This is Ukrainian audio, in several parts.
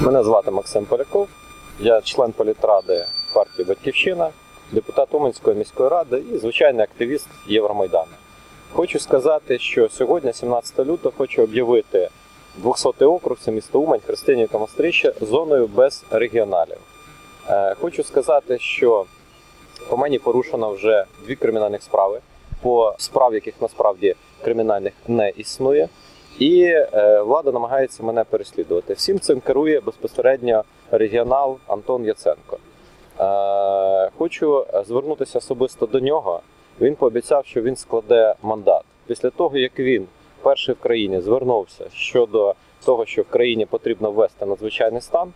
Мене звати Максим Поляков, я член політради партії Батьківщина, депутат Уманської міської ради і звичайний активіст Євромайдану. Хочу сказати, що сьогодні, 17 лютого, хочу об'явити 200 округ, це місто Умань, Христинівка Мострища, зоною без регіоналів. Е, Хочу сказати, що по мені порушено вже дві кримінальних справи, по справ, яких насправді кримінальних не існує. І е, влада намагається мене переслідувати. Всім цим керує безпосередньо регіонал Антон Яценко. Е, хочу звернутися особисто до нього. Він пообіцяв, що він складе мандат. Після того, як він перший в країні звернувся щодо того, що в країні потрібно ввести надзвичайний стан,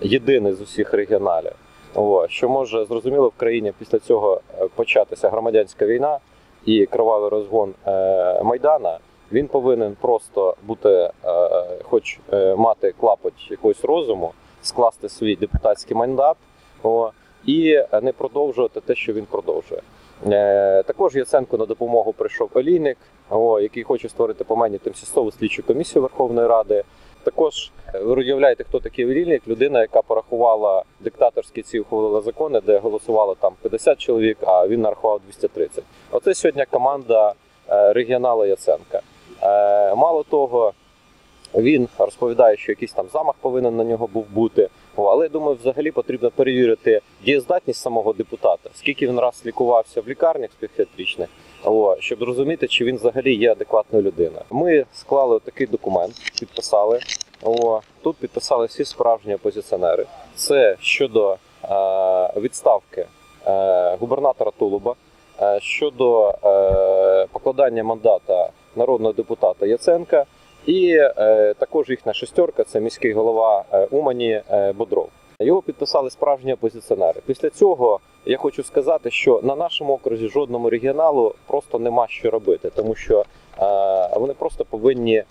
єдиний з усіх регіоналів, о, що може зрозуміло в країні після цього е, початися громадянська війна і кровавий розгон е, Майдана. Він повинен просто бути, е, хоч е, мати клапоть якогось розуму, скласти свій депутатський мандат і не продовжувати те, що він продовжує. Е, також Яценко на допомогу прийшов Олійник, який хоче створити по мені тимчасову слідчу комісію Верховної Ради. Також ви уявляєте, хто такий Олійник? Людина, яка порахувала диктаторські ці ухвалила закони, де голосувало там 50 чоловік, а він нарахував 230. Оце сьогодні команда регіонала Яценка. Е, Мало того, він розповідає, що якийсь там замах повинен на нього був бути. Але я думаю, взагалі потрібно перевірити дієздатність самого депутата, скільки він раз лікувався в лікарнях психіатричних, щоб зрозуміти, чи він взагалі є адекватною людиною. Ми склали такий документ, підписали. О, тут підписали всі справжні опозиціонери. Це щодо е, відставки е, губернатора Тулуба, е, щодо е, покладання мандата народного депутата Яценка. І е, також їхня шестерка це міський голова е, Умані е, Бодров. Його підписали справжні опозиціонери. Після цього я хочу сказати, що на нашому окрузі жодному регіоналу просто нема що робити, тому що вони просто повинні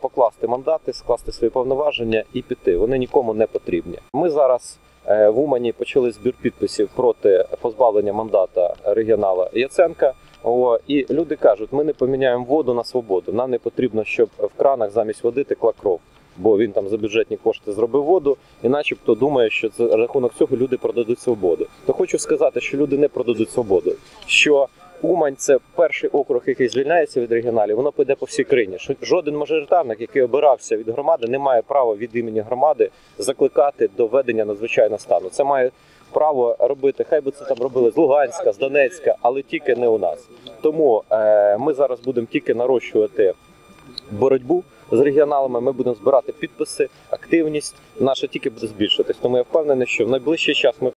покласти мандати, скласти свої повноваження і піти. Вони нікому не потрібні. Ми зараз в Умані почали збір підписів проти позбавлення мандата регіонала Яценка. О, і люди кажуть, ми не поміняємо воду на свободу. Нам не потрібно, щоб в кранах замість води текла кров. Бо він там за бюджетні кошти зробив воду, і начебто думає, що за рахунок цього люди продадуть свободу. То хочу сказати, що люди не продадуть свободу. Що Умань це перший округ, який звільняється від регіоналів, воно піде по всій країні. Жоден мажоритарник, який обирався від громади, не має права від імені громади закликати до ведення надзвичайного стану. Це має право робити. Хай би це там робили з Луганська, з Донецька, але тільки не у нас. Тому е, ми зараз будемо тільки нарощувати боротьбу з регіоналами. Ми будемо збирати підписи, активність наша тільки буде збільшуватись. Тому я впевнений, що в найближчий час ми